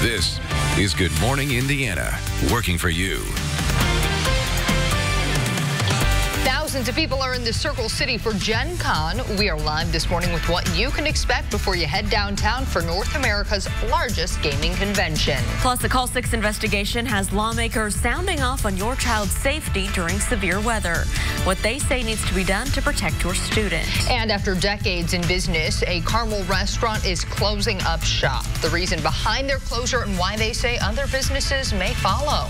This is Good Morning Indiana, working for you. Thousands of people are in the Circle City for Gen Con. We are live this morning with what you can expect before you head downtown for North America's largest gaming convention. Plus, the Call 6 investigation has lawmakers sounding off on your child's safety during severe weather. What they say needs to be done to protect your student. And after decades in business, a Carmel restaurant is closing up shop. The reason behind their closure and why they say other businesses may follow.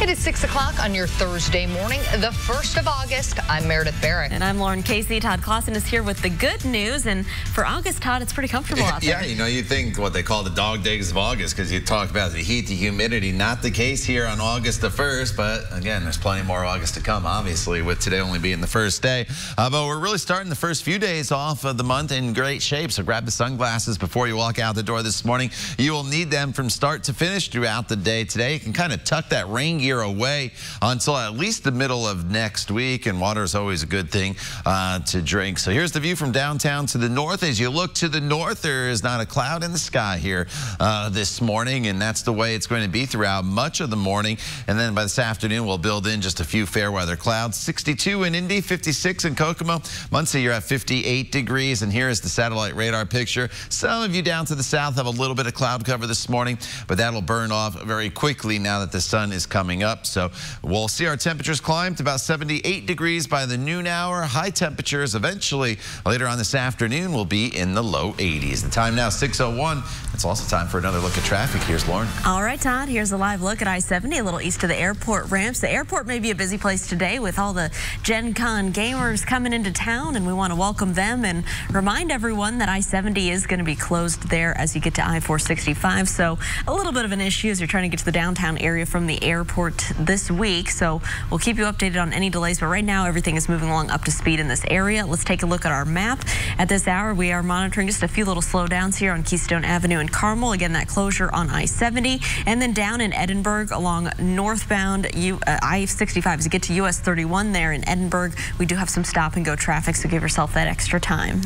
It is 6 o'clock on your Thursday morning, the 1st of August. I'm Meredith Barrett. And I'm Lauren Casey. Todd Klaassen is here with the good news. And for August, Todd, it's pretty comfortable out there. Yeah, you know, you think what they call the dog days of August because you talk about the heat, the humidity. Not the case here on August the 1st. But again, there's plenty more August to come, obviously, with today only being the first day. Uh, but we're really starting the first few days off of the month in great shape. So grab the sunglasses before you walk out the door this morning. You will need them from start to finish throughout the day today. You can kind of tuck that rain gear away until at least the middle of next week. And water is always a good thing uh, to drink. So here's the view from downtown to the north. As you look to the north, there is not a cloud in the sky here uh, this morning. And that's the way it's going to be throughout much of the morning. And then by this afternoon, we'll build in just a few fair weather clouds. 62 in Indy, 56 in Kokomo. Muncie, you're at 58 degrees. And here is the satellite radar picture. Some of you down to the south have a little bit of cloud cover this morning, but that'll burn off very quickly now that the sun is coming up. So we'll see our temperatures climb to about 78 degrees by the noon hour. High temperatures eventually later on this afternoon will be in the low 80s. The time now 601. It's also time for another look at traffic. Here's Lauren. All right, Todd. Here's a live look at I-70 a little east of the airport ramps. The airport may be a busy place today with all the Gen Con gamers coming into town, and we want to welcome them and remind everyone that I-70 is going to be closed there as you get to I-465. So a little bit of an issue as you're trying to get to the downtown area from the airport this week. So we'll keep you updated on any delays. But right now, everything is moving along up to speed in this area. Let's take a look at our map. At this hour, we are monitoring just a few little slowdowns here on Keystone Avenue in Carmel. Again, that closure on I-70. And then down in Edinburgh along northbound uh, I-65 as you get to US 31 there in Edinburgh. We do have some stop and go traffic, so give yourself that extra time.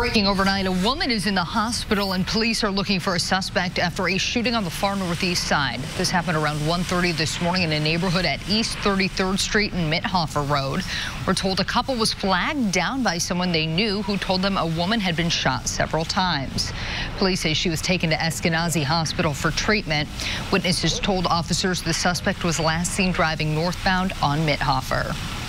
Breaking overnight, a woman is in the hospital and police are looking for a suspect after a shooting on the far northeast side. This happened around 1.30 this morning in a neighborhood at East 33rd Street and Mitthoefer Road. We're told a couple was flagged down by someone they knew who told them a woman had been shot several times. Police say she was taken to Eskenazi Hospital for treatment. Witnesses told officers the suspect was last seen driving northbound on Mitthoefer.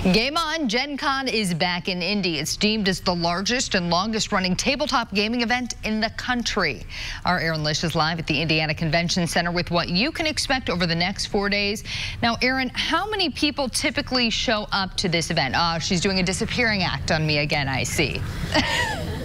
Game on, Gen Con is back in Indy. It's deemed as the largest and longest running tabletop gaming event in the country. Our Erin Lish is live at the Indiana Convention Center with what you can expect over the next four days. Now, Erin, how many people typically show up to this event? Uh, she's doing a disappearing act on me again, I see.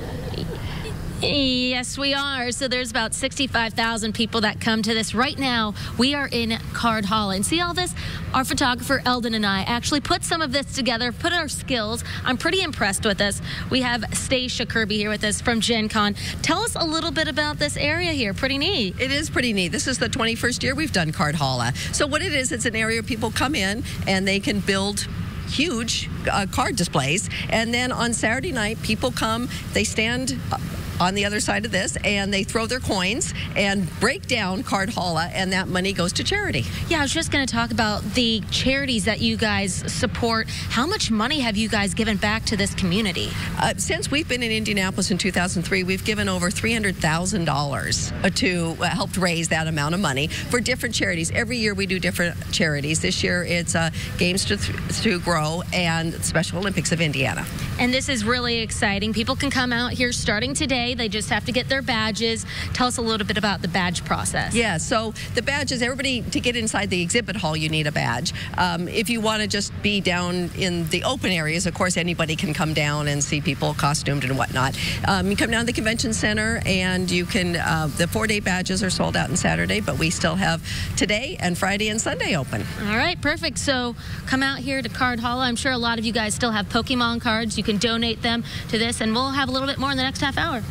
Yes, we are. So there's about 65,000 people that come to this. Right now, we are in Card Hall. And see all this? Our photographer, Eldon, and I actually put some of this together, put our skills. I'm pretty impressed with this. We have Stacia Kirby here with us from Gen Con. Tell us a little bit about this area here. Pretty neat. It is pretty neat. This is the 21st year we've done Card Hall. So what it is, it's an area people come in and they can build huge uh, card displays. And then on Saturday night, people come, they stand uh, on the other side of this, and they throw their coins and break down Cardhalla, and that money goes to charity. Yeah, I was just going to talk about the charities that you guys support. How much money have you guys given back to this community? Uh, since we've been in Indianapolis in 2003, we've given over $300,000 to uh, help raise that amount of money for different charities. Every year we do different charities. This year it's uh, Games to, to Grow and Special Olympics of Indiana. And this is really exciting. People can come out here starting today they just have to get their badges. Tell us a little bit about the badge process. Yeah, so the badges, everybody, to get inside the exhibit hall, you need a badge. Um, if you want to just be down in the open areas, of course, anybody can come down and see people costumed and whatnot. Um, you come down to the convention center and you can, uh, the four day badges are sold out on Saturday, but we still have today and Friday and Sunday open. All right, perfect. So come out here to Card Hall. I'm sure a lot of you guys still have Pokemon cards. You can donate them to this, and we'll have a little bit more in the next half hour.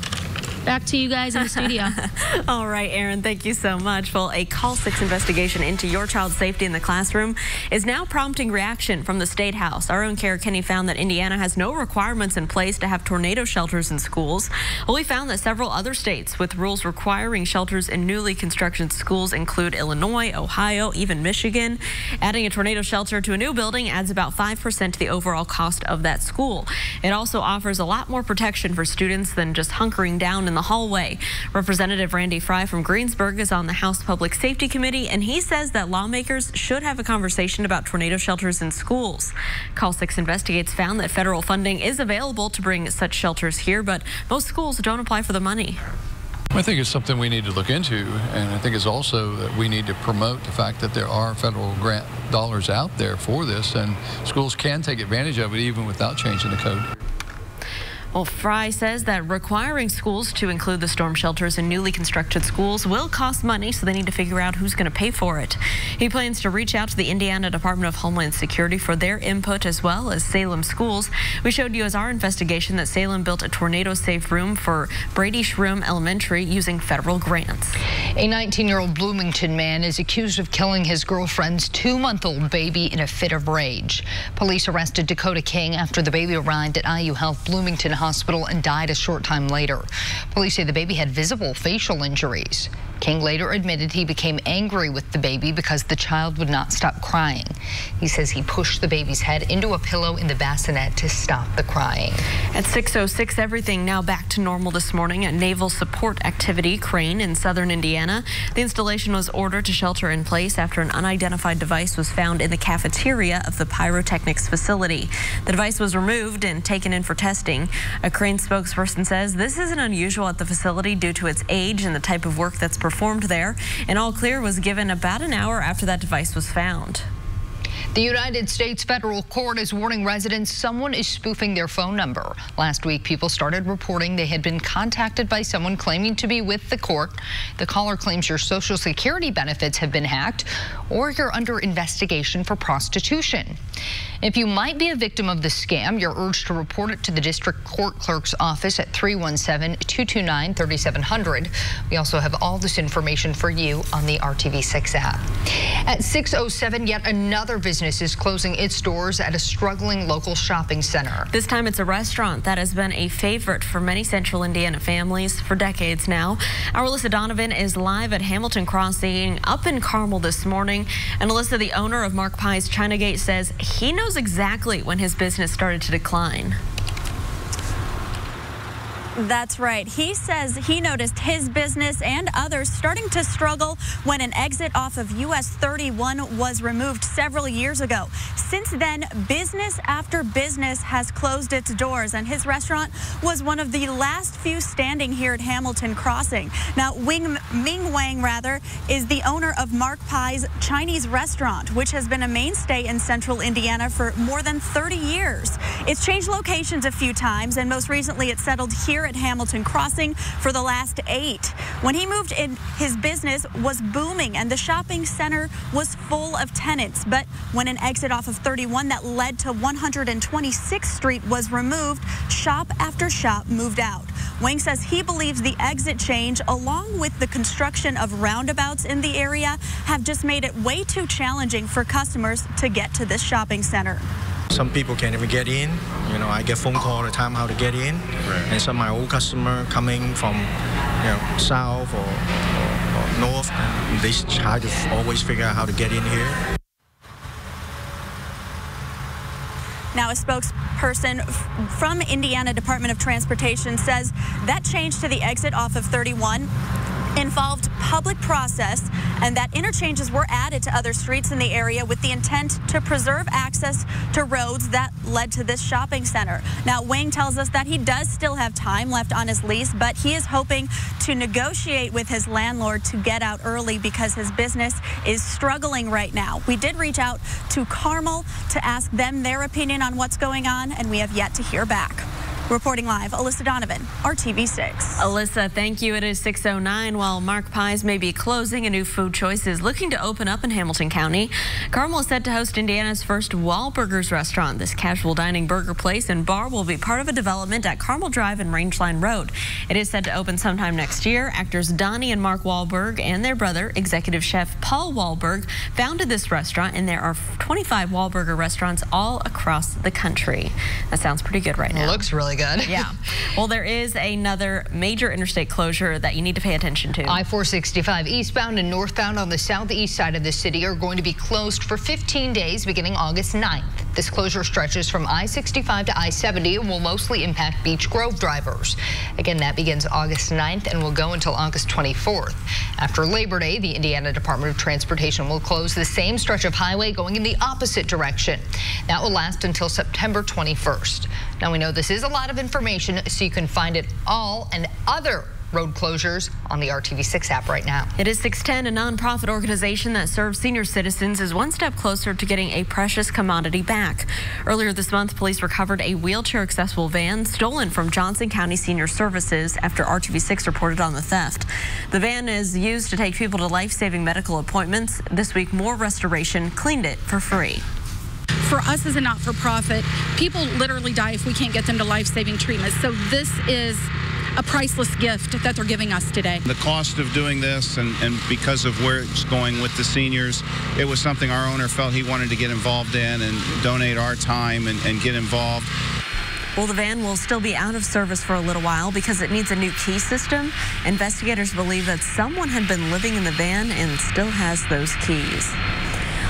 Back to you guys in the studio. All right, Erin, thank you so much. Well, a Call 6 investigation into your child's safety in the classroom is now prompting reaction from the State House. Our own Kara Kenney found that Indiana has no requirements in place to have tornado shelters in schools. Well, we found that several other states with rules requiring shelters in newly constructed schools include Illinois, Ohio, even Michigan. Adding a tornado shelter to a new building adds about 5% to the overall cost of that school. It also offers a lot more protection for students than just hunkering down in the hallway. Representative Randy Frye from Greensburg is on the House Public Safety Committee, and he says that lawmakers should have a conversation about tornado shelters in schools. Call 6 Investigates found that federal funding is available to bring such shelters here, but most schools don't apply for the money. I think it's something we need to look into, and I think it's also that we need to promote the fact that there are federal grant dollars out there for this, and schools can take advantage of it even without changing the code. Well, Frye says that requiring schools to include the storm shelters in newly constructed schools will cost money, so they need to figure out who's going to pay for it. He plans to reach out to the Indiana Department of Homeland Security for their input as well as Salem schools. We showed you as our investigation that Salem built a tornado safe room for Bradie Shrum Elementary using federal grants. A 19 year old Bloomington man is accused of killing his girlfriend's two month old baby in a fit of rage. Police arrested Dakota King after the baby arrived at IU Health Bloomington hospital and died a short time later. Police say the baby had visible facial injuries. King later admitted he became angry with the baby because the child would not stop crying. He says he pushed the baby's head into a pillow in the bassinet to stop the crying. At 6.06, everything now back to normal this morning at Naval Support Activity Crane in southern Indiana. The installation was ordered to shelter in place after an unidentified device was found in the cafeteria of the pyrotechnics facility. The device was removed and taken in for testing. A Crane spokesperson says this isn't unusual at the facility due to its age and the type of work that's performed there. An all clear was given about an hour after that device was found. The United States federal court is warning residents someone is spoofing their phone number. Last week, people started reporting they had been contacted by someone claiming to be with the court. The caller claims your Social Security benefits have been hacked or you're under investigation for prostitution. If you might be a victim of the scam, you're urged to report it to the district court clerk's office at 317-229-3700. We also have all this information for you on the RTV6 app. At 6.07, yet another business is closing its doors at a struggling local shopping center. This time it's a restaurant that has been a favorite for many central Indiana families for decades now. Our Alyssa Donovan is live at Hamilton Crossing up in Carmel this morning. And Alyssa, the owner of Mark Pi's China Gate, says he knows exactly when his business started to decline. That's right. He says he noticed his business and others starting to struggle when an exit off of US 31 was removed several years ago. Since then, business after business has closed its doors, and his restaurant was one of the last few standing here at Hamilton Crossing. Now, Wing, Ming Wang, rather, is the owner of Mark Pi's Chinese restaurant, which has been a mainstay in central Indiana for more than 30 years. It's changed locations a few times, and most recently it settled here at Hamilton Crossing for the last eight. When he moved in, his business was booming and the shopping center was full of tenants. But when an exit off of 31 that led to 126th Street was removed, shop after shop moved out. Wang says he believes the exit change, along with the construction of roundabouts in the area, have just made it way too challenging for customers to get to this shopping center. Some people can't even get in. You know, I get phone call all the time how to get in, right. and some of my old customer coming from, you know, south or, or, or north, they try to always figure out how to get in here. Now, a spokesperson from Indiana Department of Transportation says that change to the exit off of 31 involved public process and that interchanges were added to other streets in the area with the intent to preserve access to roads that led to this shopping center. Now, Wang tells us that he does still have time left on his lease, but he is hoping to negotiate with his landlord to get out early because his business is struggling right now. We did reach out to Carmel to ask them their opinion on what's going on, and we have yet to hear back. Reporting live, Alyssa Donovan, RTV6. Alyssa, thank you. It is 6.09. While Mark Pi's may be closing, a new food choice is looking to open up in Hamilton County. Carmel is set to host Indiana's first Wahlburgers restaurant. This casual dining burger place and bar will be part of a development at Carmel Drive and Rangeline Road. It is set to open sometime next year. Actors Donnie and Mark Wahlberg and their brother, executive chef Paul Wahlberg, founded this restaurant, and there are 25 Wahlburger restaurants all across the country. That sounds pretty good right now. It Looks really good. Yeah. Well, there is another major interstate closure that you need to pay attention to. I-465 eastbound and northbound on the southeast side of the city are going to be closed for 15 days beginning August 9th. This closure stretches from I-65 to I-70 and will mostly impact Beech Grove drivers. Again, that begins August 9th and will go until August 24th. After Labor Day, the Indiana Department of Transportation will close the same stretch of highway going in the opposite direction. That will last until September 21st. Now we know this is a lot of information, so you can find it all and other road closures on the RTV6 app right now. It is 610, a nonprofit organization that serves senior citizens, is one step closer to getting a precious commodity back. Earlier this month, police recovered a wheelchair accessible van stolen from Johnson County Senior Services after RTV6 reported on the theft. The van is used to take people to life-saving medical appointments. This week, More Restoration cleaned it for free for us as a not-for-profit, people literally die if we can't get them to life-saving treatments. So this is a priceless gift that they're giving us today. The cost of doing this and, and because of where it's going with the seniors, it was something our owner felt he wanted to get involved in and donate our time and, and get involved. Well, the van will still be out of service for a little while because it needs a new key system. Investigators believe that someone had been living in the van and still has those keys.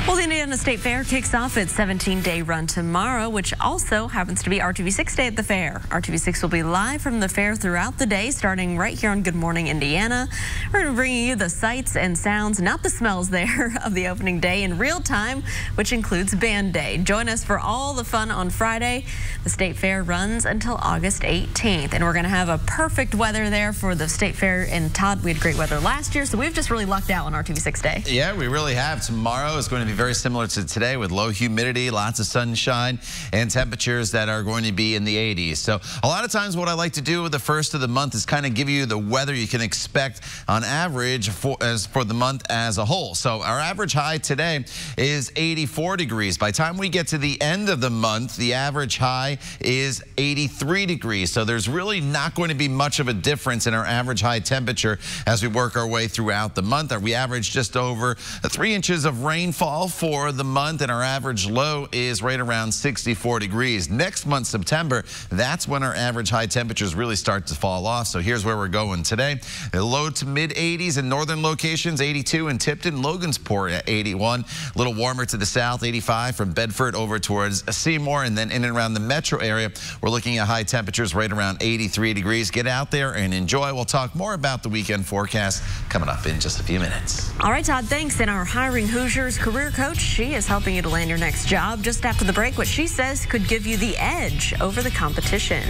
Well, the Indiana State Fair kicks off its 17-day run tomorrow, which also happens to be RTV6 Day at the fair. RTV6 will be live from the fair throughout the day, starting right here on Good Morning Indiana. We're going to bring you the sights and sounds, not the smells there, of the opening day in real time, which includes Band Day. Join us for all the fun on Friday. The State Fair runs until August 18th, and we're going to have a perfect weather there for the State Fair. And Todd, we had great weather last year, so we've just really lucked out on RTV6 Day. Yeah, we really have. Tomorrow is going to be very similar to today with low humidity, lots of sunshine, and temperatures that are going to be in the 80s. So a lot of times what I like to do with the first of the month is kind of give you the weather you can expect on average for, as for the month as a whole. So our average high today is 84 degrees. By time we get to the end of the month, the average high is 83 degrees. So there's really not going to be much of a difference in our average high temperature as we work our way throughout the month. We average just over three inches of rainfall for the month, and our average low is right around 64 degrees. Next month, September, that's when our average high temperatures really start to fall off. So here's where we're going today. Low to mid 80s in northern locations, 82 in Tipton, Logansport at 81. A little warmer to the south, 85 from Bedford over towards Seymour, and then in and around the metro area, we're looking at high temperatures right around 83 degrees. Get out there and enjoy. We'll talk more about the weekend forecast coming up in just a few minutes. All right, Todd, thanks. In our Hiring Hoosiers career coach, she is helping you to land your next job. Just after the break, what she says could give you the edge over the competition.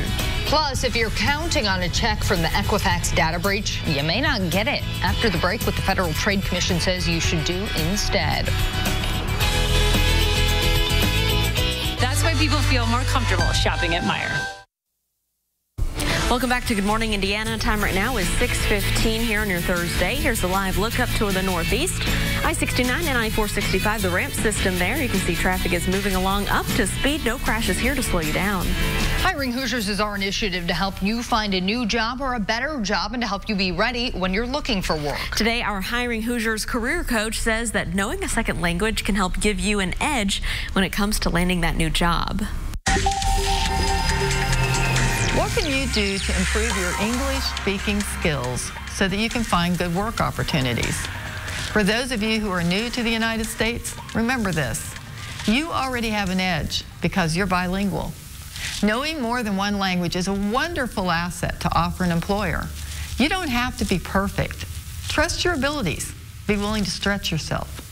Plus, if you're counting on a check from the Equifax data breach, you may not get it. After the break, what the Federal Trade Commission says you should do instead. That's why people feel more comfortable shopping at Meijer. Welcome back to Good Morning Indiana. Time right now is 6.15 here on your Thursday. Here's a live look up to the northeast. I-69 and I-465, the ramp system there. You can see traffic is moving along up to speed. No crashes here to slow you down. Hiring Hoosiers is our initiative to help you find a new job or a better job and to help you be ready when you're looking for work. Today, our Hiring Hoosiers career coach says that knowing a second language can help give you an edge when it comes to landing that new job. What can you do to improve your English speaking skills so that you can find good work opportunities? For those of you who are new to the United States, remember this. You already have an edge because you're bilingual. Knowing more than one language is a wonderful asset to offer an employer. You don't have to be perfect. Trust your abilities. Be willing to stretch yourself.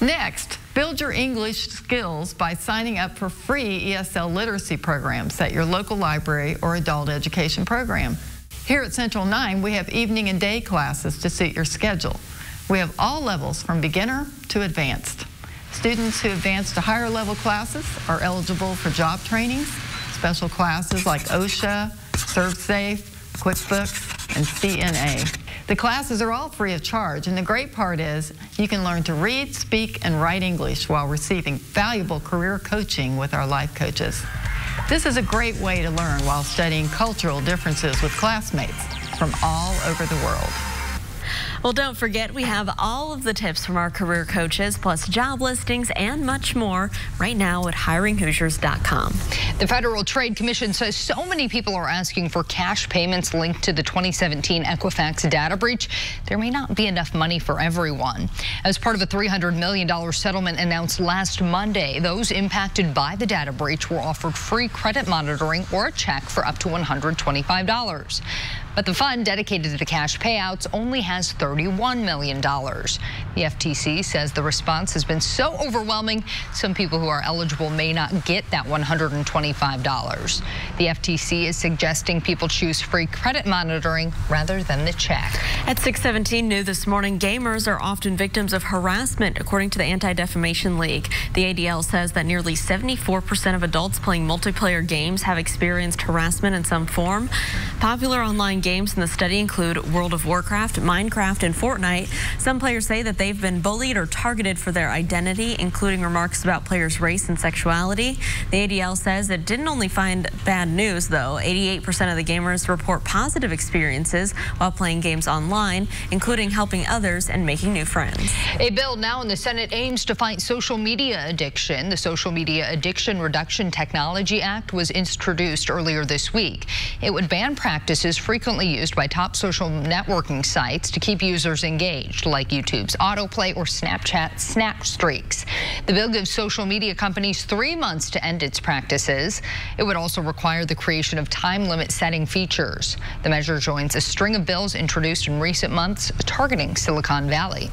Next, build your English skills by signing up for free ESL literacy programs at your local library or adult education program. Here at Central 9, we have evening and day classes to suit your schedule. We have all levels from beginner to advanced. Students who advance to higher level classes are eligible for job trainings, special classes like OSHA, ServSafe, QuickBooks, and CNA. The classes are all free of charge, and the great part is you can learn to read, speak, and write English while receiving valuable career coaching with our life coaches. This is a great way to learn while studying cultural differences with classmates from all over the world. Well, don't forget, we have all of the tips from our career coaches, plus job listings and much more right now at hiringhoosiers.com. The Federal Trade Commission says so many people are asking for cash payments linked to the 2017 Equifax data breach. There may not be enough money for everyone. As part of a $300 million settlement announced last Monday, those impacted by the data breach were offered free credit monitoring or a check for up to $125. But the fund dedicated to the cash payouts only has $31 million. The FTC says the response has been so overwhelming, some people who are eligible may not get that $125. The FTC is suggesting people choose free credit monitoring rather than the check. At 617 new this morning, gamers are often victims of harassment, according to the Anti-Defamation League. The ADL says that nearly 74% of adults playing multiplayer games have experienced harassment in some form. Popular online games in the study include World of Warcraft, Minecraft, and Fortnite. Some players say that they've been bullied or targeted for their identity, including remarks about players' race and sexuality. The ADL says it didn't only find bad news, though. 88% of the gamers report positive experiences while playing games online, including helping others and making new friends. A bill now in the Senate aims to fight social media addiction. The Social Media Addiction Reduction Technology Act was introduced earlier this week. It would ban practices frequently used by top social networking sites to keep users engaged, like YouTube's autoplay or Snapchat snap streaks. The bill gives social media companies three months to end its practices. It would also require the creation of time limit setting features. The measure joins a string of bills introduced in recent months targeting Silicon Valley.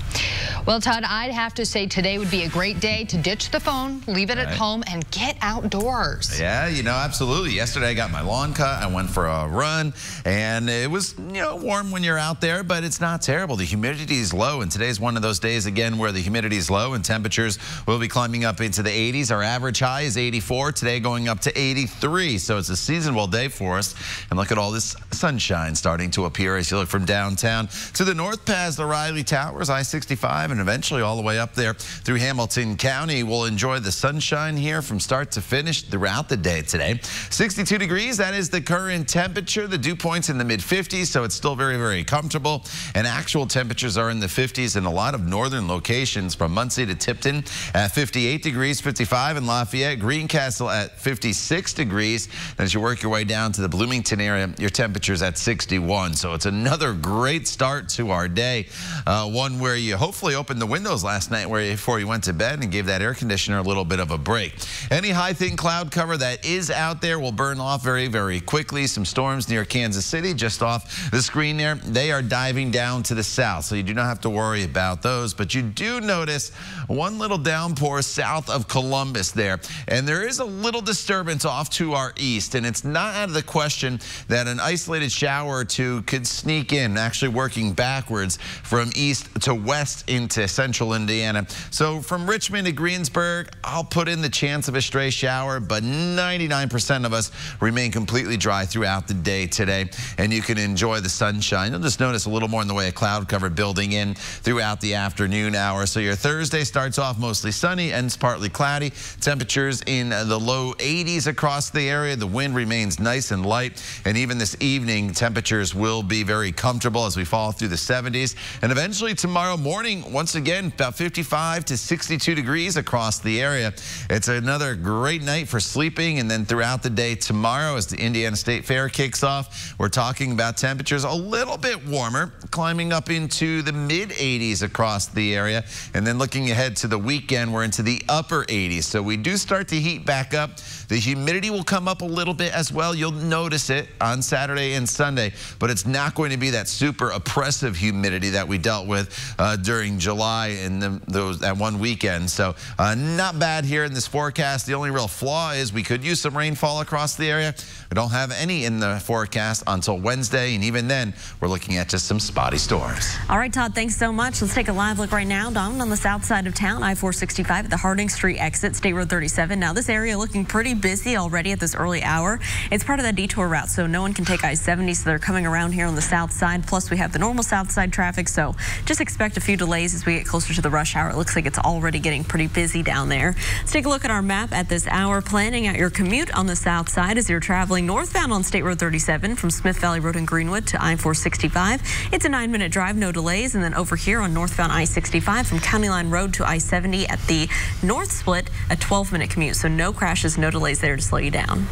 Well, Todd, I'd have to say today would be a great day to ditch the phone, leave it right. at home, and get outdoors. Yeah, you know, absolutely. Yesterday I got my lawn cut. I went for a run, and it was, you know, warm when you're out there, but it's not terrible. The humidity is low, and today's one of those days, again, where the humidity is low and temperatures will be climbing up into the 80s. Our average high is 84, today going up to 83, so it's a seasonable day for us. And look at all this sunshine starting to appear as you look from downtown to the north past the Riley Towers, I-65, and eventually all the way up there through Hamilton County. We'll enjoy the sunshine here from start to finish throughout the day today. 62 degrees, that is the current temperature. The dew points in the mid 50s, so it's still very, very comfortable. And actual temperatures are in the 50s in a lot of northern locations from Muncie to Tipton at 58 degrees, 55 in Lafayette, Greencastle at 56 degrees. And As you work your way down to the Bloomington area, your temperature's at 61. So it's another great start to our day. Uh, one where you hopefully opened the windows last night where, before you went to bed and gave that air conditioner a little bit of a break. Any high thin cloud cover that is out there will burn off very, very quickly. Some storms near Kansas City just off the screen there. They are diving down to the south, so you do not have to worry about those. But you do notice one little downpour south of Columbus there. And there is a little disturbance off to our east. And it's not out of the question that an isolated shower or two could sneak in, actually working backwards from east to west into central Indiana. So from Richmond to Greensburg, I'll put in the chance of a stray shower, but 99% of us remain completely dry throughout the day today. And you can enjoy the sunshine. You'll just notice a little more in the way of cloud cover building in throughout the afternoon hour. So your Thursday starts off mostly sunny, ends partly cloudy. Temperatures in the low 80s across the area. The wind remains nice and light. And even this evening, temperatures will be very comfortable as we fall through the 70s. And eventually tomorrow morning, once again, about 55 to 62 degrees across the area. It's another great night for sleeping. And then throughout the day tomorrow, as the Indiana State Fair kicks off, we're talking about temperatures a little bit warmer, climbing up into the mid 80s across the area. And then looking ahead to the weekend, we're into the upper 80s. So we do start to heat back up. The humidity will come up a little bit as well. You'll notice it on Saturday and Sunday, but it's not going to be that super oppressive humidity that we dealt with uh, during July. In the, those that one weekend. So uh, not bad here in this forecast. The only real flaw is we could use some rainfall across the area. We don't have any in the forecast until Wednesday, and even then, we're looking at just some spotty storms. All right, Todd, thanks so much. Let's take a live look right now down on the south side of town, I-465 at the Harding Street exit, State Road 37. Now, this area looking pretty busy already at this early hour. It's part of that detour route, so no one can take I-70, so they're coming around here on the south side. Plus, we have the normal south side traffic, so just expect a few delays as we get closer to the rush hour. It looks like it's already getting pretty busy down there. Let's take a look at our map at this hour. Planning out your commute on the south side as you're traveling northbound on State Road 37 from Smith Valley Road in Greenwood to I-465. It's a nine-minute drive, no delays. And then over here on northbound I-65 from County Line Road to I-70 at the north split, a 12-minute commute. So no crashes, no delays there to slow you down.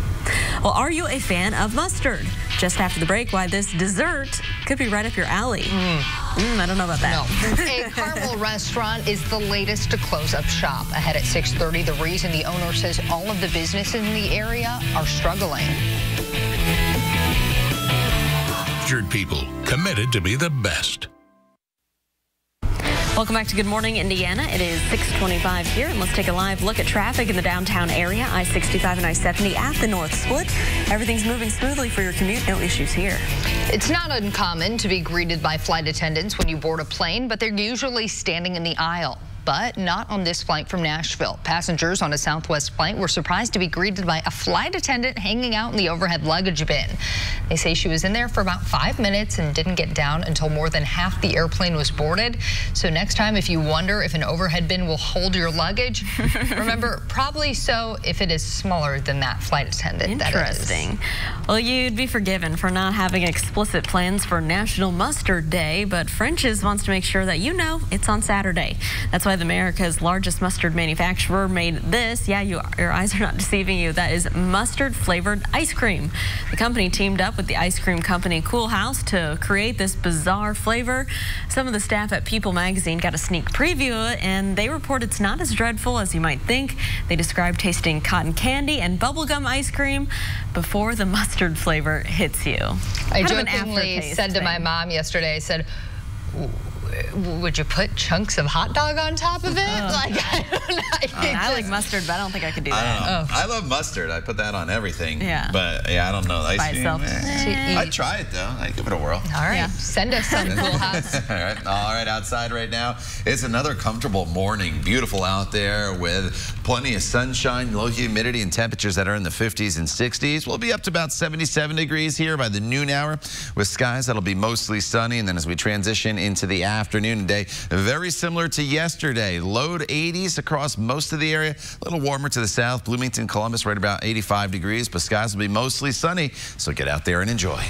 Well, are you a fan of mustard? Just after the break, why this dessert could be right up your alley. Mm, I don't know about that. No. a Carmel restaurant is the latest to close up shop. Ahead at 6.30, the reason the owner says all of the businesses in the area are struggling. People committed to be the best. Welcome back to Good Morning Indiana. It is 625 here, and let's take a live look at traffic in the downtown area, I-65 and I-70 at the North Split. Everything's moving smoothly for your commute. No issues here. It's not uncommon to be greeted by flight attendants when you board a plane, but they're usually standing in the aisle but not on this flight from Nashville. Passengers on a Southwest flight were surprised to be greeted by a flight attendant hanging out in the overhead luggage bin. They say she was in there for about five minutes and didn't get down until more than half the airplane was boarded. So next time, if you wonder if an overhead bin will hold your luggage, remember, probably so if it is smaller than that flight attendant. Interesting. Well, you'd be forgiven for not having explicit plans for National Mustard Day, but French's wants to make sure that you know it's on Saturday. That's why why America's largest mustard manufacturer made this. Yeah, you, your eyes are not deceiving you. That is mustard flavored ice cream. The company teamed up with the ice cream company Coolhaus to create this bizarre flavor. Some of the staff at People magazine got a sneak preview of it, and they report it's not as dreadful as you might think. They describe tasting cotton candy and bubblegum ice cream before the mustard flavor hits you. I kind jokingly said to my mom yesterday, I said, would you put chunks of hot dog on top of it? Uh, like I don't know. I, I like mustard, but I don't think I could do that. I, oh. I love mustard. I put that on everything. Yeah. But yeah, I don't know. Ice By cream, itself. Eh. I'd try it though. I'd give it a whirl. All right. Yeah. Send us some cool house. All right. All right. Outside right now, it's another comfortable morning. Beautiful out there with plenty of sunshine, low humidity, and temperatures that are in the 50s and 60s. We'll be up to about 77 degrees here by the noon hour with skies that'll be mostly sunny. And then as we transition into the afternoon today, very similar to yesterday. Low 80s across most of the area. A little warmer to the south. Bloomington, Columbus, right about 85 degrees, but skies will be mostly sunny. So get out there and enjoy.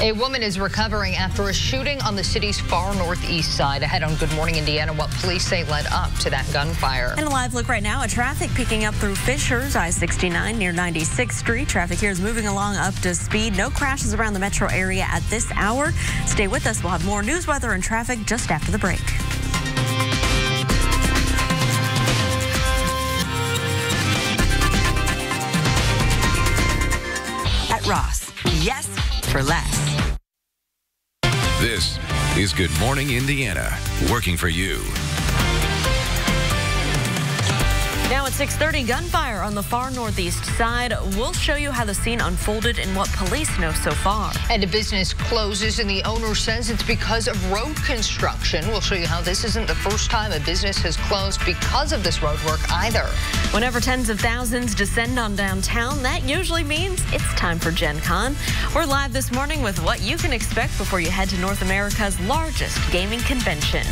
A woman is recovering after a shooting on the city's far northeast side. Ahead on Good Morning Indiana, what police say led up to that gunfire. And a live look right now at traffic picking up through Fishers, I-69 near 96th Street. Traffic here is moving along up to speed. No crashes around the metro area at this hour. Stay with us. We'll have more news, weather, and traffic just after the break. At Ross, yes for less. This is Good Morning Indiana, working for you. Now at 6.30, gunfire on the far northeast side. We'll show you how the scene unfolded and what police know so far. And a business closes and the owner says it's because of road construction. We'll show you how this isn't the first time a business has closed because of this road work either. Whenever tens of thousands descend on downtown, that usually means it's time for Gen Con. We're live this morning with what you can expect before you head to North America's largest gaming convention.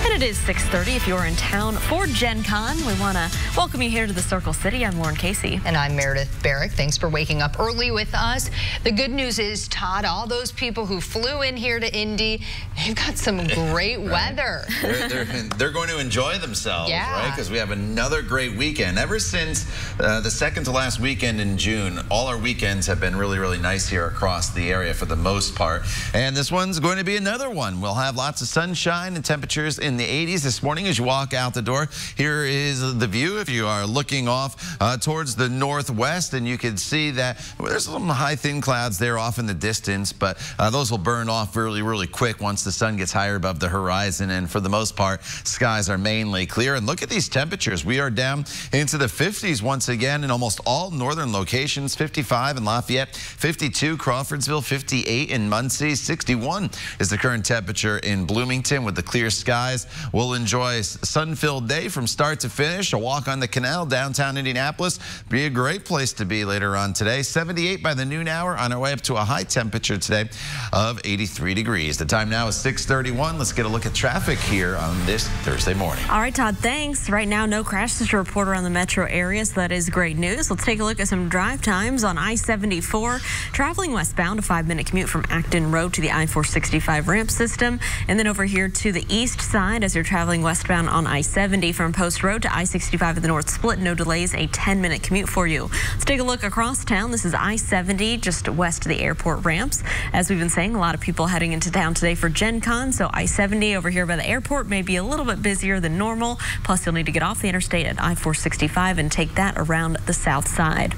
And it is 6.30 if you're in town for Gen Con. We want to welcome you here to the Circle City. I'm Lauren Casey. And I'm Meredith Barrett. Thanks for waking up early with us. The good news is, Todd, all those people who flew in here to Indy, they've got some great right. weather. They're, they're, they're, going to enjoy themselves, yeah. right? Because we have another great weekend. Ever since uh, the second to last weekend in June, all our weekends have been really, really nice here across the area for the most part. And this one's going to be another one. We'll have lots of sunshine and temperatures in the 80s this morning as you walk out the door. Here is the view if you are looking off uh, towards the northwest, and you can see that well, there's some high thin clouds there off in the distance, but uh, those will burn off really, really quick once the sun gets higher above the horizon. And for the most part, skies are mainly clear. And look at these temperatures. We are down into the 50s once again in almost all northern locations. 55 in Lafayette, 52 Crawfordsville, 58 in Muncie, 61 is the current temperature in Bloomington with the clear skies. We'll enjoy a sun-filled day from start to finish. A walk on the canal downtown Indianapolis. Be a great place to be later on today. 78 by the noon hour on our way up to a high temperature today of 83 degrees. The time now is 631. Let's get a look at traffic here on this Thursday morning. All right, Todd, thanks. Right now, no crashes to report around the metro area, so that is great news. Let's take a look at some drive times on I-74. Traveling westbound, a five-minute commute from Acton Road to the I-465 ramp system. And then over here to the east side as you're traveling westbound on I-70 from Post Road to I-65 at the North Split. No delays, a 10-minute commute for you. Let's take a look across town. This is I-70 just west of the airport ramps. As we've been saying, a lot of people heading into town today for Gen Con. So I-70 over here by the airport may be a little bit busier than normal. Plus, you'll need to get off the interstate at I-465 and take that around the south side.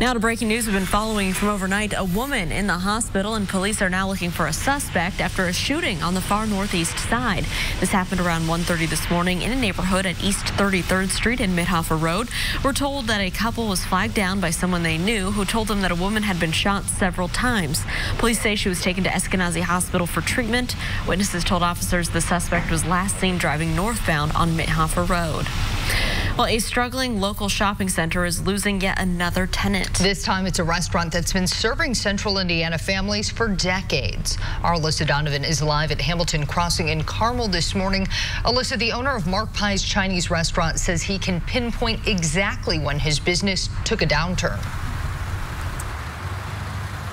Now to breaking news we've been following from overnight. A woman in the hospital and police are now looking for a suspect after a shooting on the far northeast side. This happened around 1.30 this morning in a neighborhood at East 33rd Street and Mitthoefer Road. We're told that a couple was flagged down by someone they knew who told them that a woman had been shot several times. Police say she was taken to Eskenazi Hospital for treatment. Witnesses told officers the suspect was last seen driving northbound on Mitthoefer Road. Well, a struggling local shopping center is losing yet another tenant. This time it's a restaurant that's been serving central Indiana families for decades. Our Alyssa Donovan is live at Hamilton Crossing in Carmel this morning. Alyssa, the owner of Mark Pi's Chinese restaurant, says he can pinpoint exactly when his business took a downturn.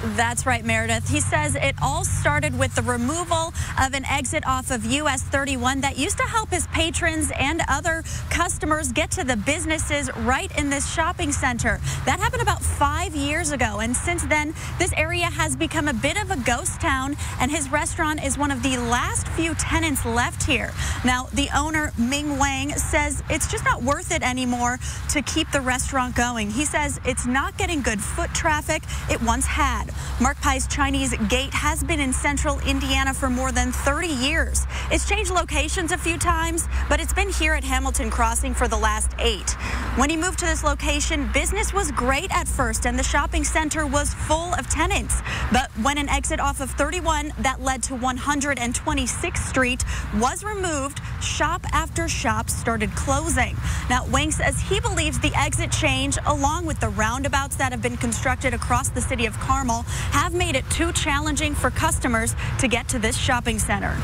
That's right, Meredith. He says it all started with the removal of an exit off of US 31 that used to help his patrons and other customers get to the businesses right in this shopping center. That happened about five years ago, and since then, this area has become a bit of a ghost town, and his restaurant is one of the last few tenants left here. Now, the owner, Ming Wang, says it's just not worth it anymore to keep the restaurant going. He says it's not getting good foot traffic it once had. Mark Pi's Chinese Gate has been in central Indiana for more than 30 years. It's changed locations a few times, but it's been here at Hamilton Crossing for the last eight. When he moved to this location, business was great at first and the shopping center was full of tenants. But when an exit off of 31 that led to 126th Street was removed, shop after shop started closing. Now, Wang says he believes the exit change, along with the roundabouts that have been constructed across the city of Carmel, have made it too challenging for customers to get to this shopping center.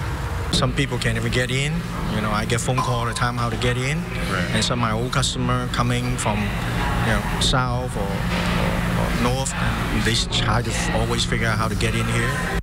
Some people can't even get in. You know, I get phone call all the time how to get in. Right. And some of my old customer coming from, you know, south or, or, or north, they try to always figure out how to get in here.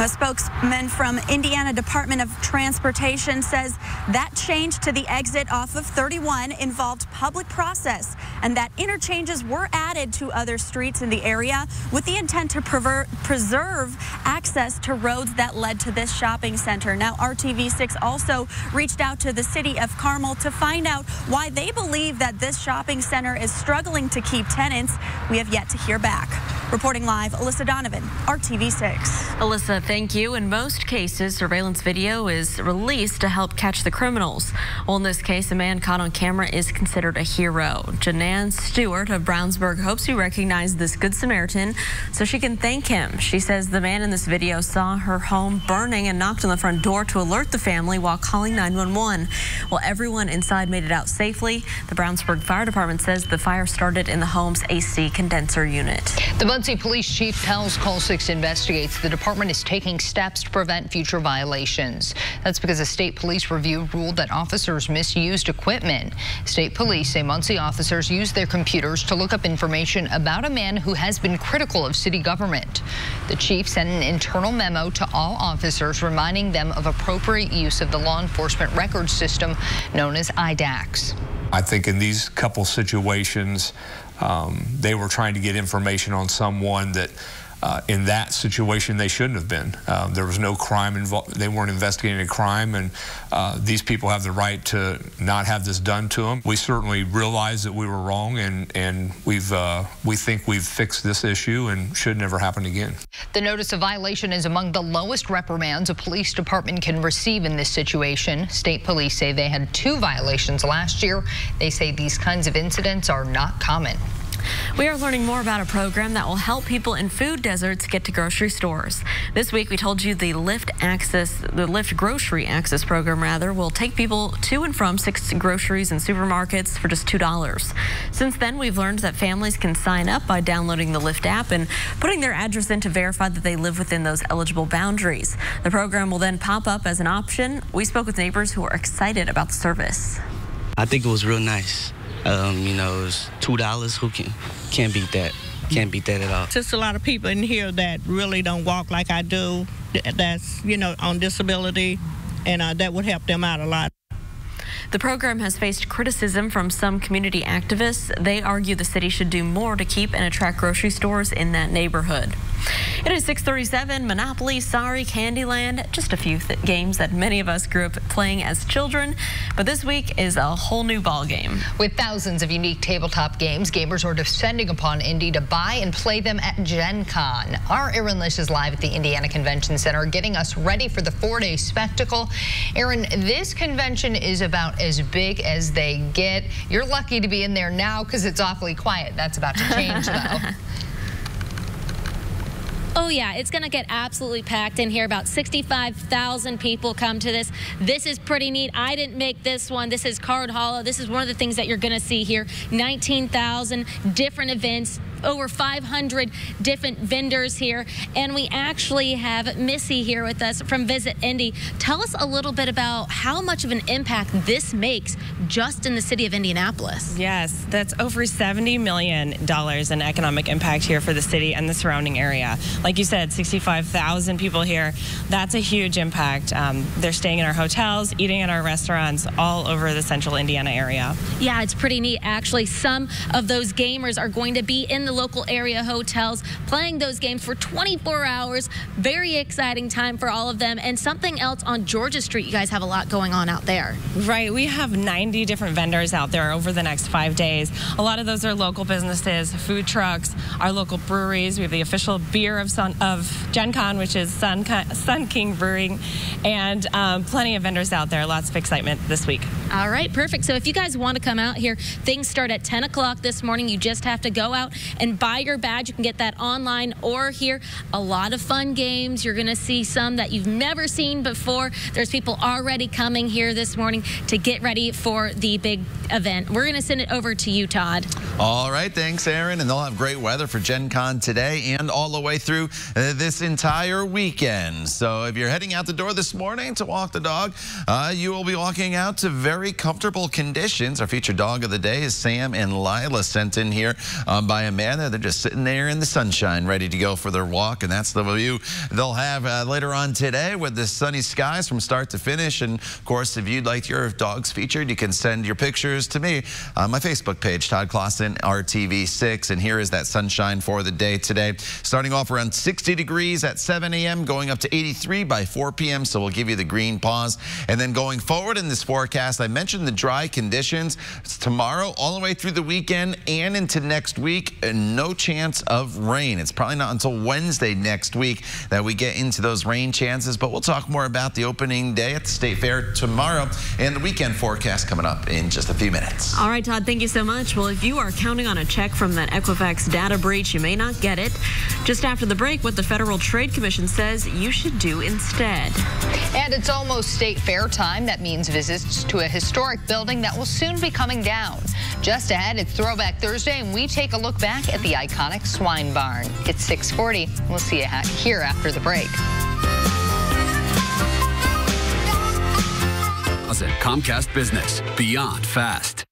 A spokesman from Indiana Department of Transportation says that change to the exit off of 31 involved public process and that interchanges were added to other streets in the area with the intent to preserve access to roads that led to this shopping center. Now, RTV6 also reached out to the city of Carmel to find out why they believe that this shopping center is struggling to keep tenants. We have yet to hear back. Reporting live, Alyssa Donovan, RTV6. Alyssa, thank you. In most cases, surveillance video is released to help catch the criminals. Well, in this case, a man caught on camera is considered a hero. Janan Stewart of Brownsburg hopes you recognize this Good Samaritan so she can thank him. She says the man in this video saw her home burning and knocked on the front door to alert the family while calling 911. Well, everyone inside made it out safely. The Brownsburg Fire Department says the fire started in the home's AC condenser unit. The Muncie Police Chief tells Call 6 investigates the department is taking steps to prevent future violations. That's because a state police review ruled that officers misused equipment. State police say Muncie officers used their computers to look up information about a man who has been critical of city government. The chief sent an internal memo to all officers reminding them of appropriate use of the law enforcement records system known as IDACS. I think in these couple situations, um, they were trying to get information on someone that uh, in that situation they shouldn't have been. Uh, there was no crime involved. They weren't investigating a crime, and uh, these people have the right to not have this done to them. We certainly realize that we were wrong, and and we've uh, we think we've fixed this issue and should never happen again. The notice of violation is among the lowest reprimands a police department can receive in this situation. State police say they had two violations last year. They say these kinds of incidents are not common. We are learning more about a program that will help people in food deserts get to grocery stores. This week we told you the Lyft Access, the Lyft Grocery Access program rather, will take people to and from six groceries and supermarkets for just $2. Since then, we've learned that families can sign up by downloading the Lyft app and putting their address in to verify that they live within those eligible boundaries. The program will then pop up as an option. We spoke with neighbors who are excited about the service. I think it was real nice. Um, you know, it's two dollars. Who can can't beat that? Can't beat that at all. Just a lot of people in here that really don't walk like I do. That's you know on disability, and uh, that would help them out a lot. The program has faced criticism from some community activists. They argue the city should do more to keep and attract grocery stores in that neighborhood. It is 637, Monopoly, Sorry, Candyland, just a few games that many of us grew up playing as children. But this week is a whole new ball game. With thousands of unique tabletop games, gamers are descending upon Indy to buy and play them at Gen Con. Our Erin Lish is live at the Indiana Convention Center getting us ready for the four-day spectacle. Erin, this convention is about as big as they get. You're lucky to be in there now because it's awfully quiet. That's about to change, though. Oh yeah, it's going to get absolutely packed in here. About 65,000 people come to this. This is pretty neat. I didn't make this one. This is Cardhalla. This is one of the things that you're going to see here. 19,000 different events, over 500 different vendors here. And we actually have Missy here with us from Visit Indy. Tell us a little bit about how much of an impact this makes just in the city of Indianapolis. Yes, that's over $70 million in economic impact here for the city and the surrounding area. Like you said, 65,000 people here. That's a huge impact. Um, they're staying in our hotels, eating in our restaurants all over the central Indiana area. Yeah, it's pretty neat. Actually, some of those gamers are going to be in the the local area hotels, playing those games for 24 hours. Very exciting time for all of them. And something else on Georgia Street, you guys have a lot going on out there. Right. We have 90 different vendors out there over the next five days. A lot of those are local businesses, food trucks, our local breweries. We have the official beer of, Sun, of Gen Con, which is Sun, Sun King Brewing, and um, plenty of vendors out there. Lots of excitement this week. All right, perfect. So if you guys want to come out here, things start at 10 o'clock this morning. You just have to go out and buy your badge. You can get that online or here. A lot of fun games. You're going to see some that you've never seen before. There's people already coming here this morning to get ready for the big event. We're going to send it over to you, Todd. All right. Thanks, Erin. And they'll have great weather for Gen Con today and all the way through uh, this entire weekend. So if you're heading out the door this morning to walk the dog, uh, you will be walking out to very comfortable conditions. Our featured dog of the day is Sam and Lila sent in here um, by They're just sitting there in the sunshine ready to go for their walk. And that's the view they'll have uh, later on today with the sunny skies from start to finish. And of course, if you'd like your dogs featured, you can send your pictures to me on my Facebook page, Todd Klaassen, RTV6. And here is that sunshine for the day today. Starting off around 60 degrees at 7 a.m., going up to 83 by 4 p.m. So we'll give you the green pause. And then going forward in this forecast, I mentioned the dry conditions. It's tomorrow all the way through the weekend and into next week. And no chance of rain. It's probably not until Wednesday next week that we get into those rain chances, but we'll talk more about the opening day at the State Fair tomorrow and the weekend forecast coming up in just a few minutes. All right, Todd, thank you so much. Well, if you are counting on a check from that Equifax data breach, you may not get it. Just after the break, what the Federal Trade Commission says you should do instead. And it's almost State Fair time. That means visits to a historic building that will soon be coming down. Just ahead, it's Throwback Thursday, and we take a look back at the iconic swine barn. It's 640. We'll see you here after the break. Comcast Business. Beyond fast.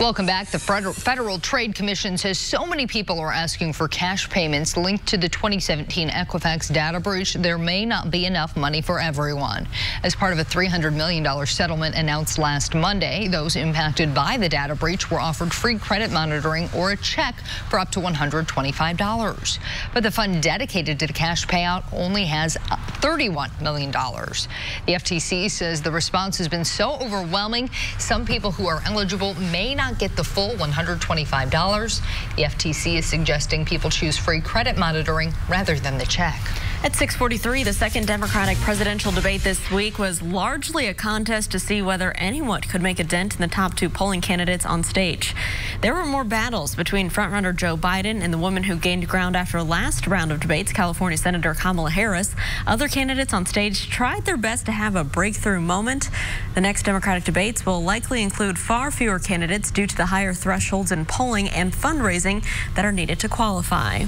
Welcome back. The Federal Trade Commission says so many people are asking for cash payments linked to the 2017 Equifax data breach. There may not be enough money for everyone. As part of a $300 million settlement announced last Monday, those impacted by the data breach were offered free credit monitoring or a check for up to $125. But the fund dedicated to the cash payout only has uh, $31 million. The FTC says the response has been so overwhelming, some people who are eligible may not not get the full $125. The FTC is suggesting people choose free credit monitoring rather than the check. At 643, the second Democratic presidential debate this week was largely a contest to see whether anyone could make a dent in the top two polling candidates on stage. There were more battles between frontrunner Joe Biden and the woman who gained ground after last round of debates, California Senator Kamala Harris. Other candidates on stage tried their best to have a breakthrough moment. The next Democratic debates will likely include far fewer candidates due to the higher thresholds in polling and fundraising that are needed to qualify.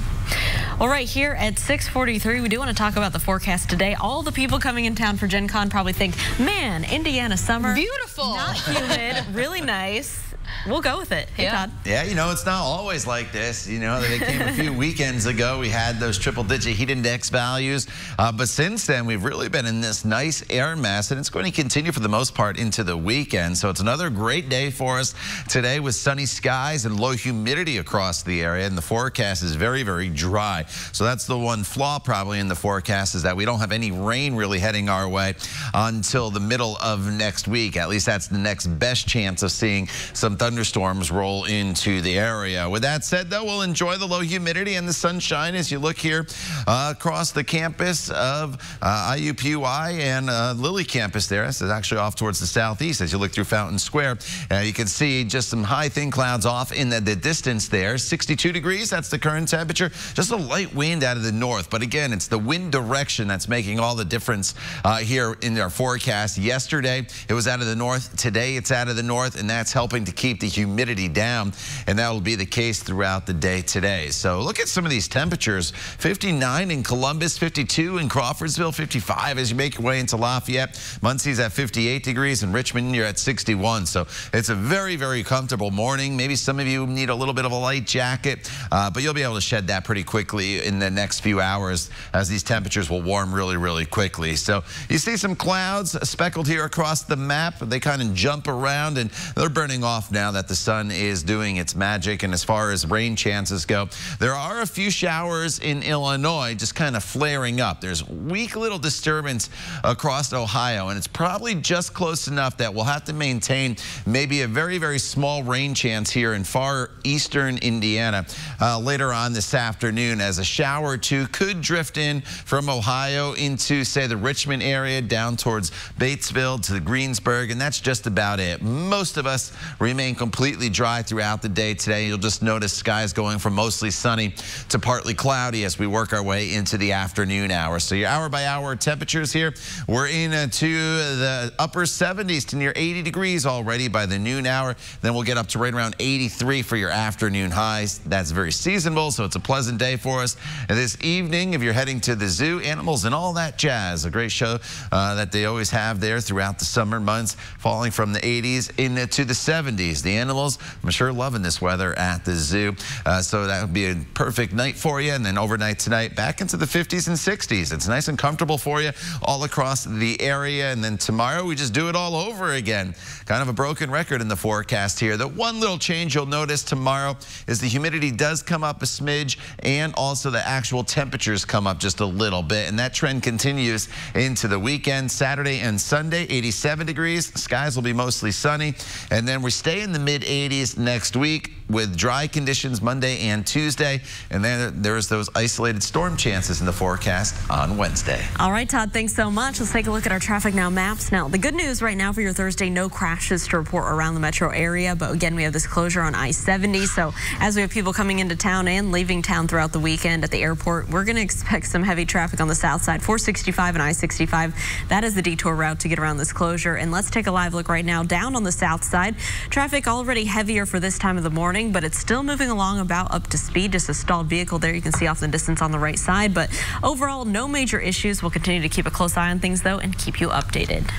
All right, here at 643, we do want to talk about the forecast today. All the people coming in town for Gen Con probably think, man, Indiana summer. Beautiful. Not humid, really nice. We'll go with it. Hey, yeah. Todd. Yeah, you know, it's not always like this. You know, they came a few weekends ago. We had those triple digit heat index values. Uh, but since then, we've really been in this nice air mass, and it's going to continue for the most part into the weekend. So it's another great day for us today with sunny skies and low humidity across the area. And the forecast is very, very dry. So that's the one flaw probably in the forecast is that we don't have any rain really heading our way until the middle of next week. At least that's the next best chance of seeing some thunderstorms roll into the area. With that said, though, we'll enjoy the low humidity and the sunshine as you look here uh, across the campus of uh, IUPUI and uh, Lilly campus there. This is actually off towards the southeast as you look through Fountain Square. Uh, you can see just some high thin clouds off in the, the distance there. 62 degrees, that's the current temperature. Just a light wind out of the north. But again, it's the wind direction that's making all the difference uh, here in our forecast. Yesterday, it was out of the north. Today, it's out of the north, and that's helping to keep keep the humidity down, and that will be the case throughout the day today. So look at some of these temperatures. 59 in Columbus, 52 in Crawfordsville, 55 as you make your way into Lafayette. Muncie's at 58 degrees, and Richmond, you're at 61. So it's a very, very comfortable morning. Maybe some of you need a little bit of a light jacket, uh, but you'll be able to shed that pretty quickly in the next few hours as these temperatures will warm really, really quickly. So you see some clouds speckled here across the map. They kind of jump around, and they're burning off now that the sun is doing its magic. And as far as rain chances go, there are a few showers in Illinois just kind of flaring up. There's weak little disturbance across Ohio, and it's probably just close enough that we'll have to maintain maybe a very, very small rain chance here in far eastern Indiana uh, later on this afternoon as a shower or two could drift in from Ohio into, say, the Richmond area down towards Batesville to Greensburg, and that's just about it. Most of us remain remain completely dry throughout the day today. You'll just notice skies going from mostly sunny to partly cloudy as we work our way into the afternoon hours. So your hour by hour temperatures here, we're into the upper 70s to near 80 degrees already by the noon hour. Then we'll get up to right around 83 for your afternoon highs. That's very seasonable, so it's a pleasant day for us. And this evening, if you're heading to the zoo, animals and all that jazz, a great show uh, that they always have there throughout the summer months, falling from the 80s into the 70s. The animals, I'm sure, loving this weather at the zoo. Uh, so that would be a perfect night for you. And then overnight tonight, back into the 50s and 60s. It's nice and comfortable for you all across the area. And then tomorrow, we just do it all over again. Kind of a broken record in the forecast here. The one little change you'll notice tomorrow is the humidity does come up a smidge and also the actual temperatures come up just a little bit. And that trend continues into the weekend, Saturday and Sunday, 87 degrees. Skies will be mostly sunny. And then we stay in the mid 80s next week with dry conditions Monday and Tuesday. And then there's those isolated storm chances in the forecast on Wednesday. All right, Todd, thanks so much. Let's take a look at our traffic now maps. Now, the good news right now for your Thursday, no crashes to report around the metro area. But again, we have this closure on I-70. So as we have people coming into town and leaving town throughout the weekend at the airport, we're going to expect some heavy traffic on the south side, 465 and I-65. That is the detour route to get around this closure. And let's take a live look right now down on the south side. Traffic already heavier for this time of the morning, but it's still moving along about up to speed. Just a stalled vehicle there you can see off the distance on the right side. But overall, no major issues. We'll continue to keep a close eye on things, though, and keep you updated.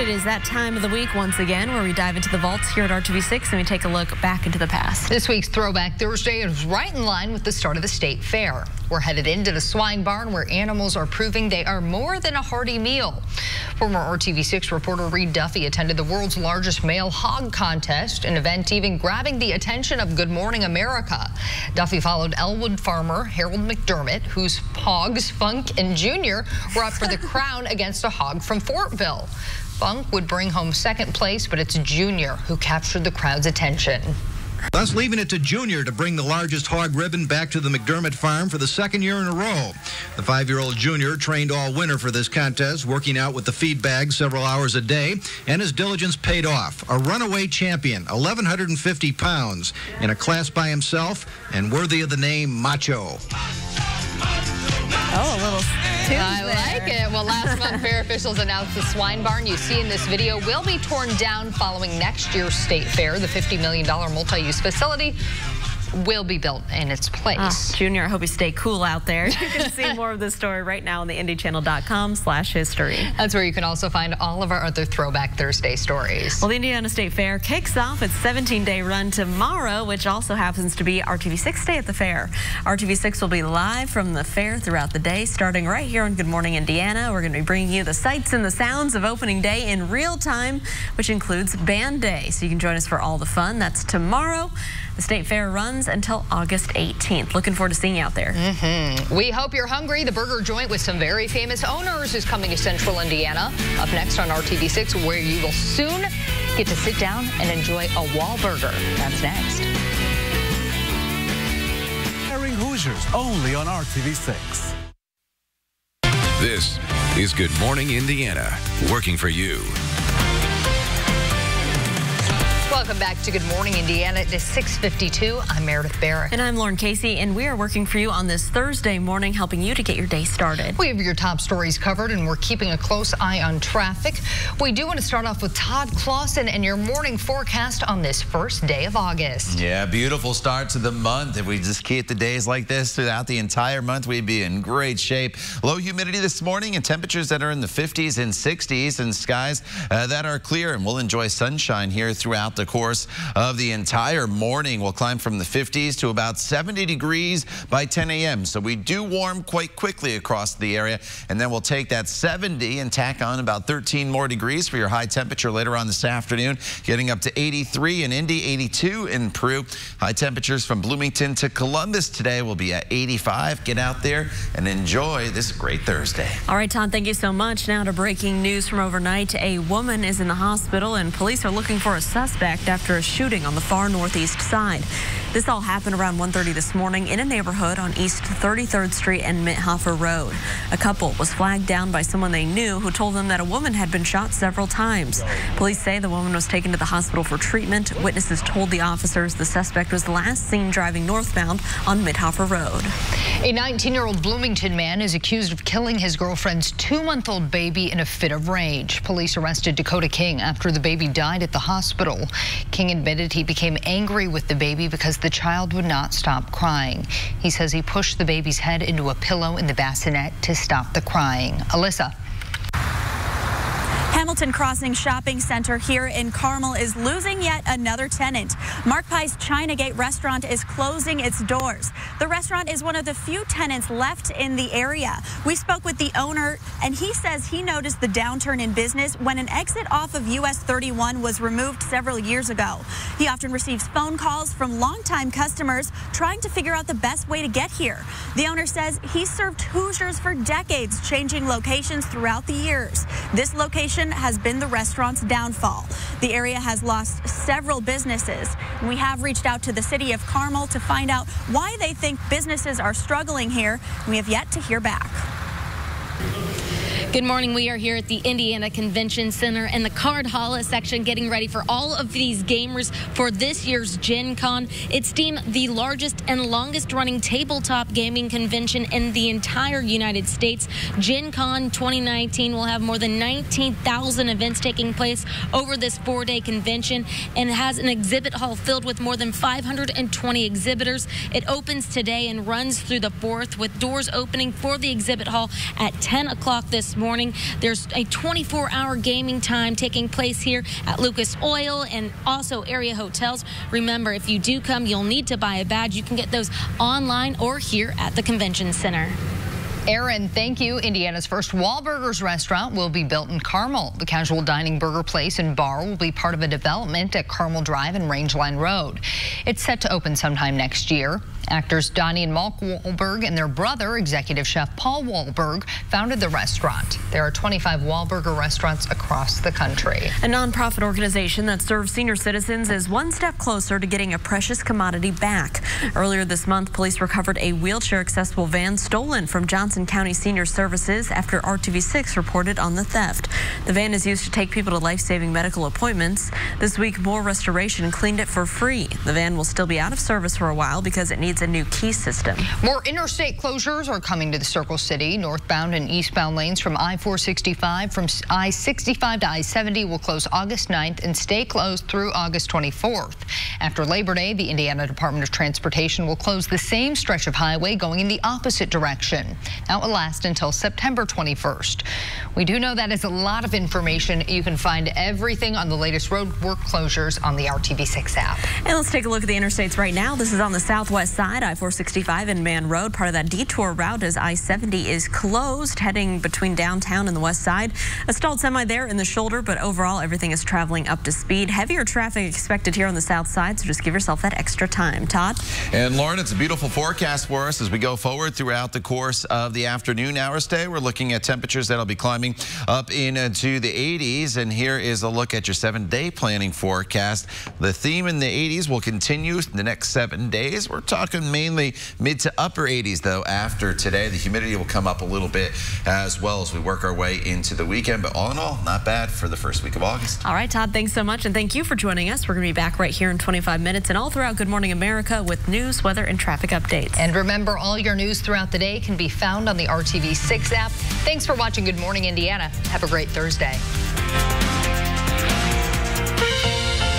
It is that time of the week once again where we dive into the vaults here at RTV6 and we take a look back into the past. This week's Throwback Thursday is right in line with the start of the state fair. We're headed into the swine barn where animals are proving they are more than a hearty meal. Former RTV6 reporter Reed Duffy attended the world's largest male hog contest, an event even grabbing the attention of Good Morning America. Duffy followed Elwood farmer Harold McDermott, whose hogs, Funk and Junior, were up for the crown against a hog from Fortville. Funk would bring home second place, but it's Junior who captured the crowd's attention. Thus leaving it to Junior to bring the largest hog ribbon back to the McDermott farm for the second year in a row. The five-year-old Junior trained all winter for this contest, working out with the feed bag several hours a day, and his diligence paid off. A runaway champion, 1,150 pounds, in a class by himself, and worthy of the name Macho. Oh, a little I like it. Well, last month, fair officials announced the swine barn you see in this video will be torn down following next year's state fair. The $50 million multi-use facility will be built in its place. Oh, Junior, I hope you stay cool out there. You can see more of this story right now on the IndyChannel.com slash history. That's where you can also find all of our other Throwback Thursday stories. Well, the Indiana State Fair kicks off its 17-day run tomorrow, which also happens to be RTV6 Day at the fair. RTV6 will be live from the fair throughout the day, starting right here on Good Morning Indiana. We're going to be bringing you the sights and the sounds of opening day in real time, which includes Band Day. So you can join us for all the fun. That's tomorrow. The State Fair runs until August 18th. Looking forward to seeing you out there. Mm -hmm. We hope you're hungry. The burger joint with some very famous owners is coming to Central Indiana. Up next on RTV6, where you will soon get to sit down and enjoy a Wahlburger. That's next. Airing Hoosiers only on RTV6. This is Good Morning Indiana, working for you. Welcome back to Good Morning Indiana. It is 652. I'm Meredith Barrett. And I'm Lauren Casey, and we are working for you on this Thursday morning, helping you to get your day started. We have your top stories covered, and we're keeping a close eye on traffic. We do want to start off with Todd Klaassen and your morning forecast on this first day of August. Yeah, beautiful start to the month. If we just keep the days like this throughout the entire month, we'd be in great shape. Low humidity this morning and temperatures that are in the 50s and 60s and skies uh, that are clear, and we'll enjoy sunshine here throughout the course of the entire morning. We'll climb from the 50s to about 70 degrees by 10 a.m. So we do warm quite quickly across the area. And then we'll take that 70 and tack on about 13 more degrees for your high temperature later on this afternoon, getting up to 83 in Indy, 82 in Peru. High temperatures from Bloomington to Columbus today will be at 85. Get out there and enjoy this great Thursday. All right, Tom, thank you so much. Now to breaking news from overnight. A woman is in the hospital and police are looking for a suspect after a shooting on the far northeast side. This all happened around 1.30 this morning in a neighborhood on East 33rd Street and Mitthoefer Road. A couple was flagged down by someone they knew who told them that a woman had been shot several times. Police say the woman was taken to the hospital for treatment. Witnesses told the officers the suspect was last seen driving northbound on Mitthoefer Road. A 19-year-old Bloomington man is accused of killing his girlfriend's two-month-old baby in a fit of rage. Police arrested Dakota King after the baby died at the hospital. King admitted he became angry with the baby because the child would not stop crying. He says he pushed the baby's head into a pillow in the bassinet to stop the crying. Alyssa. Hamilton Crossing Shopping Center here in Carmel is losing yet another tenant. Mark Pi's Chinagate restaurant is closing its doors. The restaurant is one of the few tenants left in the area. We spoke with the owner, and he says he noticed the downturn in business when an exit off of US 31 was removed several years ago. He often receives phone calls from longtime customers trying to figure out the best way to get here. The owner says he served Hoosiers for decades, changing locations throughout the years. This location has been the restaurant's downfall. The area has lost several businesses. We have reached out to the city of Carmel to find out why they think businesses are struggling here. We have yet to hear back. Good morning. We are here at the Indiana Convention Center in the Card Hall section getting ready for all of these gamers for this year's Gen Con. It's deemed the largest and longest running tabletop gaming convention in the entire United States. Gen Con 2019 will have more than 19,000 events taking place over this four day convention and has an exhibit hall filled with more than 520 exhibitors. It opens today and runs through the 4th with doors opening for the exhibit hall at 10 o'clock this morning morning. There's a 24-hour gaming time taking place here at Lucas Oil and also area hotels. Remember, if you do come, you'll need to buy a badge. You can get those online or here at the convention center. Erin, thank you. Indiana's first Wahlburgers restaurant will be built in Carmel. The casual dining burger place and bar will be part of a development at Carmel Drive and Rangeline Road. It's set to open sometime next year. Actors Donnie and Mark Wahlberg and their brother, executive chef Paul Wahlberg, founded the restaurant. There are 25 Wahlburger restaurants across the country. A nonprofit organization that serves senior citizens is one step closer to getting a precious commodity back. Earlier this month, police recovered a wheelchair accessible van stolen from Johnson County Senior Services after RTV6 reported on the theft. The van is used to take people to life-saving medical appointments. This week, More Restoration cleaned it for free. The van will still be out of service for a while because it needs a new key system. More interstate closures are coming to the Circle City. Northbound and eastbound lanes from I-465 from I-65 to I-70 will close August 9th and stay closed through August 24th. After Labor Day, the Indiana Department of Transportation will close the same stretch of highway going in the opposite direction. Now it will last until September 21st. We do know that is a lot of information. You can find everything on the latest road work closures on the RTV6 app. And let's take a look at the interstates right now. This is on the southwest side side, I-465 and Mann Road. Part of that detour route is I-70 is closed, heading between downtown and the west side. A stalled semi there in the shoulder, but overall everything is traveling up to speed. Heavier traffic expected here on the south side, so just give yourself that extra time. Todd? And Lauren, it's a beautiful forecast for us as we go forward throughout the course of the afternoon hours today. We're looking at temperatures that'll be climbing up into the 80s. And here is a look at your seven-day planning forecast. The theme in the 80s will continue the next seven days. We're talking mainly mid to upper 80s, though, after today. The humidity will come up a little bit as well as we work our way into the weekend. But all in all, not bad for the first week of August. All right, Todd, thanks so much. And thank you for joining us. We're going to be back right here in 25 minutes and all throughout Good Morning America with news, weather, and traffic updates. And remember, all your news throughout the day can be found on the RTV6 app. Thanks for watching Good Morning Indiana. Have a great Thursday.